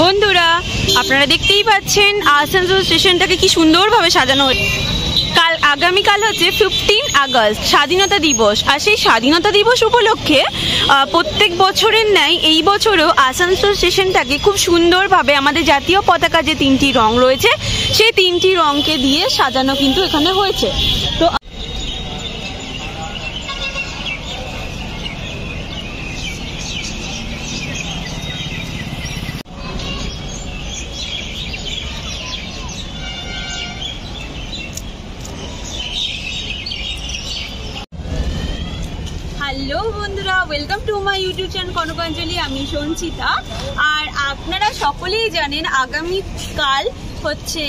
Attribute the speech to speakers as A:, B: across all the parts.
A: বন্ধুরা, আপনারা দেখতেই পাচ্ছেন আসানসোল স্টেশনটাকে কি সুন্দরভাবে সাজানো কাল, আগামীকাল হচ্ছে ফিফটিন আগস্ট, স্বাধীনতা দিবস। আর সেই স্বাধীনতা দিবস উপলক্ষে প্রত্যেক বছরের ন্যায় এই বছরও আসানসোল স্টেশনটাকে খুব সুন্দরভাবে আমাদের জাতীয় পতাকা যে তিনটি রং রয়েছে, সেই তিনটি রংকে দিয়ে সাজানো কিন্তু এখানে হয়েছে। তো হ্যালো বন্ধুরা welcome to my YouTube channel Kanakanjali আমি সঞ্চিতা। আর আপনারা সকলেই জানেন, আগামীকাল হচ্ছে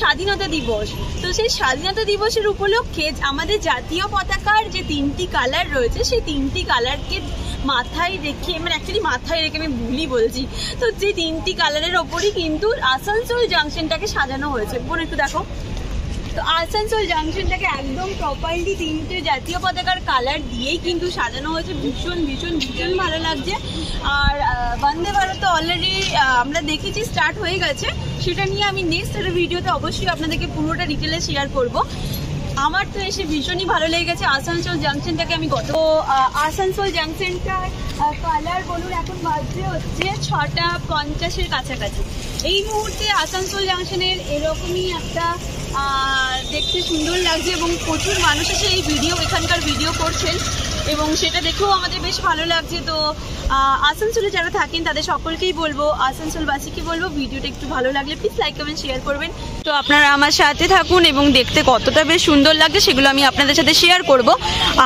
A: স্বাধীনতা দিবস। তো সেই স্বাধীনতা দিবসের উপলক্ষে আমাদের জাতীয় পতাকার যে তিনটি কালার রয়েছে, সেই তিনটি কালারকে মাথায় রেখে মানে অ্যাকচুয়ালি মাথায় রেখে আমি ভুলই বলছি। তো যে তিনটি কালারের ওপরই কিন্তু আসানসোল জাংশনটাকে সাজানো হয়েছে। বোন, একটু দেখো। তো আসানসোল জাংশনটাকে একদম প্রপারলি তিনটে জাতীয় পতাকার কালার দিয়েই কিন্তু সাজানো হয়েছে। ভীষণ ভীষণ ভীষণ ভালো লাগছে। আর বন্দে ভারত তো অলরেডি আমরা দেখেছি স্টার্ট হয়ে গেছে। সেটা নিয়ে আমি নেক্সট ভিডিওতে অবশ্যই আপনাদেরকে পুরোটা ডিটেলে শেয়ার করব। আমার তো এসে ভীষণই ভালো লেগে গেছে আসানসোল জাংশনটাকে আমি গত আসানসোল জাংশনটার কালার বলুন, এখন বাজে হচ্ছে ছটা পঞ্চাশের কাছাকাছি। এই মুহূর্তে আসানসোল জাংশনের এরকমই একটা দেখতে সুন্দর লাগছে এবং প্রচুর মানুষ এসে এই ভিডিও এখানকার ভিডিও করছেন এবং সেটা দেখেও আমাদের বেশ ভালো লাগছে। তো আসানসোলে যারা থাকেন তাদের সকলকেই বলব, আসানসোলবাসীকে বলব, ভিডিওটা একটু ভালো লাগলে প্লিজ লাইক কমেন্ট শেয়ার করবেন। তো আপনারা আমার সাথে থাকুন এবং দেখতে কতটা বেশ সুন্দর লাগছে সেগুলো আমি আপনাদের সাথে শেয়ার করব।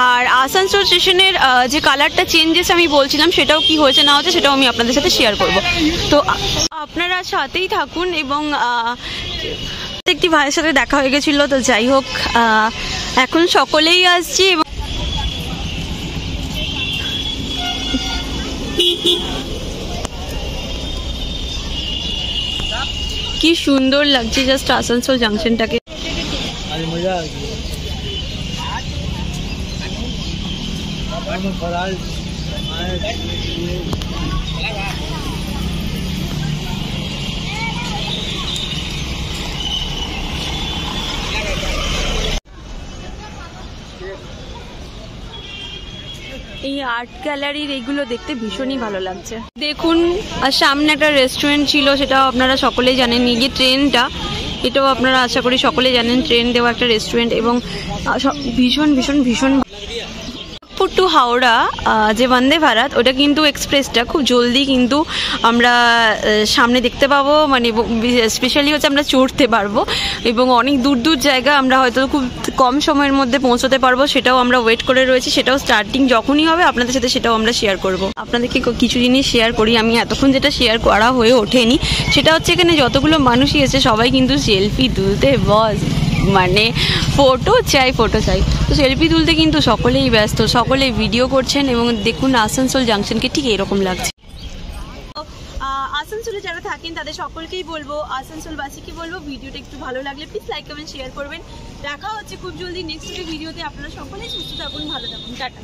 A: আর আসানসোল স্টেশনের যে কালারটা চেঞ্জেস আমি বলছিলাম সেটাও কি হয়েছে না হচ্ছে সেটাও আমি আপনাদের সাথে শেয়ার করব। তো, আপনারা সাথেই থাকুন এবং একটি ভাইয়ের সাথে দেখা হয়ে গেছিল, তো যাই হোক এখন সকলেই আসছি কি সুন্দর লাগছে জাস্ট আসানসোল জাংশনটাকে
B: अरे
A: এই আর্ট গ্যালারির এইগুলো দেখতে ভীষণই ভালো লাগছে। দেখুন, আর সামনে একটা রেস্টুরেন্ট ছিল, সেটাও আপনারা সকলেই জানেন যে ট্রেনটা এটাও আপনারা আশা করি সকলে জানেন ট্রেন দেওয়া একটা রেস্টুরেন্ট এবং ভীষণ ভীষণ ভীষণ টু হাওড়া যে বন্দে ভারত ওটা কিন্তু এক্সপ্রেসটা খুব জলদি কিন্তু আমরা সামনে দেখতে পাবো। মানে স্পেশালি হচ্ছে আমরা চড়তে পারব। এবং অনেক দূর দূর জায়গা আমরা হয়তো খুব কম সময়ের মধ্যে পৌঁছতে পারব। সেটাও আমরা ওয়েট করে রয়েছি। সেটাও স্টার্টিং যখনই হবে, আপনাদের সাথে সেটাও আমরা শেয়ার করব। আপনাদেরকে কিছু জিনিস শেয়ার করি। আমি এতক্ষণ যেটা শেয়ার করা হয়ে ওঠেনি, সেটা হচ্ছে এখানে যতগুলো মানুষই এসে সবাই কিন্তু সেলফি তুলতে বস। মানে ফটো চাই ফটো চাই। তো সেলফি তুলতে কিন্তু সকলেই ব্যস্ত, সকলেই ভিডিও করছেন এবং দেখুন আসানসোল জাংশনকে ঠিক এরকম লাগছে। আসানসোলে যারা থাকেন তাদের সকলকেই বলব, আসানসোলবাসীকে বলব, ভিডিওটা একটু ভালো লাগলে প্লিজ লাইক কমেন্ট শেয়ার করবেন। দেখা হচ্ছে খুব জলদি নেক্সট ভিডিওতে আপনারা সকলেই সুস্থ থাকুন, ভালো থাকুন, টাটা।